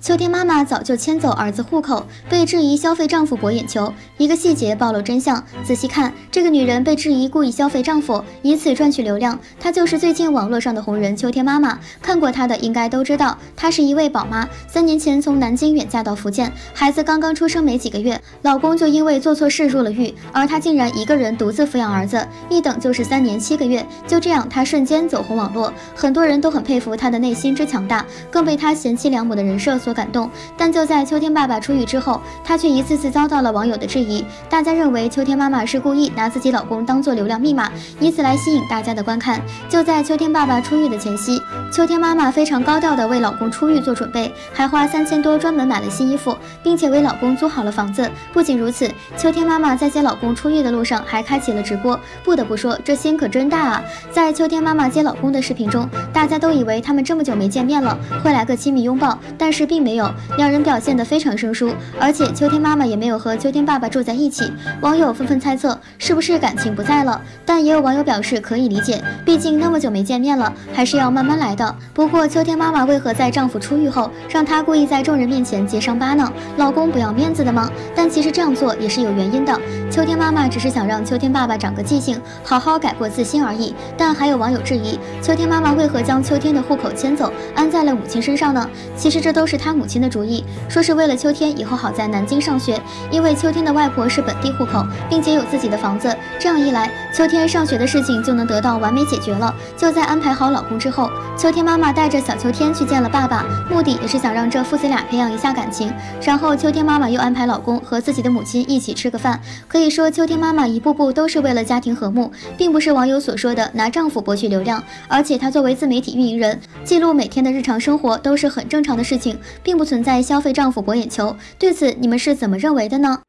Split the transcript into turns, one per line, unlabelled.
秋天妈妈早就迁走儿子户口，被质疑消费丈夫博眼球。一个细节暴露真相，仔细看，这个女人被质疑故意消费丈夫，以此赚取流量。她就是最近网络上的红人秋天妈妈。看过她的应该都知道，她是一位宝妈，三年前从南京远嫁到福建，孩子刚刚出生没几个月，老公就因为做错事入了狱，而她竟然一个人独自抚养儿子，一等就是三年七个月。就这样，她瞬间走红网络，很多人都很佩服她的内心之强大，更被她贤妻良母的人设所感动。但就在秋天爸爸出狱之后，她却一次次遭到了网友的质疑，大家认为秋天妈妈是故意拿自己老公当做流量密码，以此来吸引大家的观看。就在秋天爸爸出狱的前夕，秋天妈妈非常高调的为老公出狱做准备，还花三千多专门买了新衣服，并且为老公租好了房子。不仅如此，秋天妈妈在接老公出狱的路上还开启了直播。不得不说，这心可真大啊！在秋天妈妈接老公的视频中，大家都以为他们这么久没见面了，会来个亲密拥抱，但是并没有，两人表现得非常生疏，而且秋天妈妈也没有和秋天爸爸住在一起。网友纷纷猜测，是不是感情不在了？但也有网友表示可以理解，毕竟那么久没见面了，还是要慢慢来的。不过秋天妈妈为何在丈夫出狱后，让她故意在众人面前揭伤疤呢？老公不要面子的吗？但其实这样做也是有原因的。秋天妈妈只是想让秋天爸爸长个记性，好好改过自新而已。但还有网友质疑，秋天妈妈为何将秋天的户口迁走，安在了母亲身上呢？其实这都是她母亲的主意，说是为了秋天以后好在南京上学，因为秋天的外婆是本地户口，并且有自己的房子，这样一来，秋天上学的事情就能得到完美解决了。就在安排好老公之后，秋天妈妈带着小秋天去见了爸爸，目的也是想让这父子俩培养一下感情。然后秋天妈妈又安排老公和自己的母亲一起吃个饭。可可以说，秋天妈妈一步步都是为了家庭和睦，并不是网友所说的拿丈夫博取流量。而且她作为自媒体运营人，记录每天的日常生活都是很正常的事情，并不存在消费丈夫博眼球。对此，你们是怎么认为的呢？